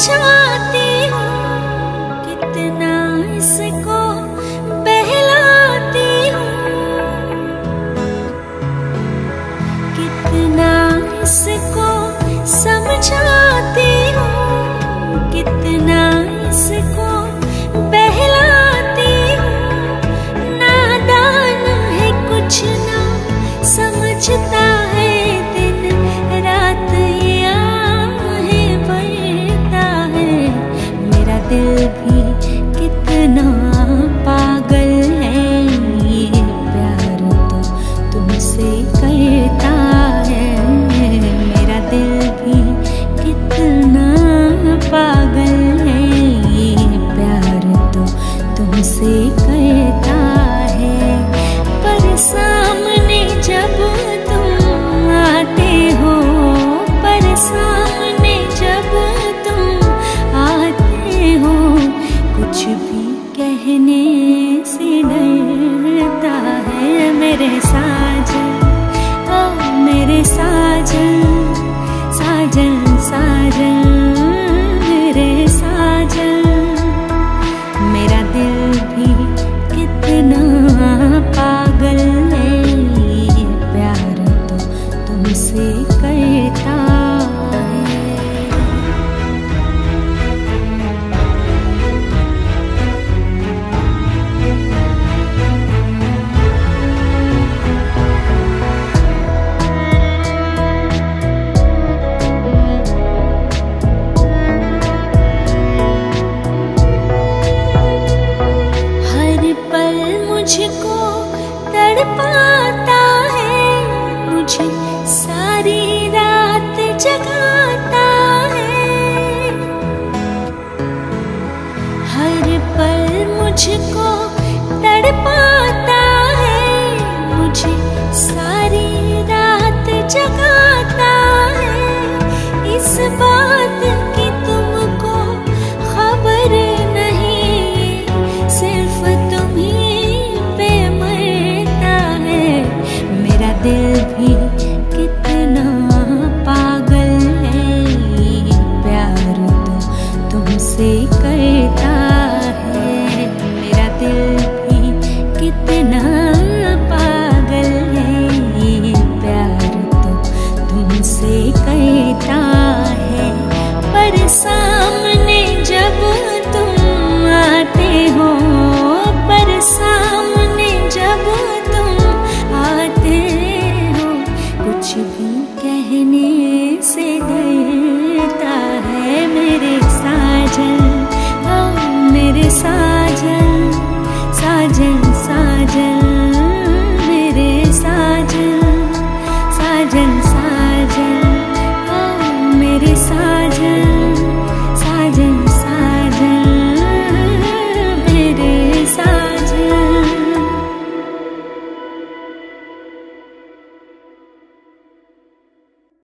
चिता कितना इसको समझाती हूँ कितना इसको बहलाती हूँ। है कुछ ना समझता मुझको तड़पाता है। मुझे सारी रात जगा imagine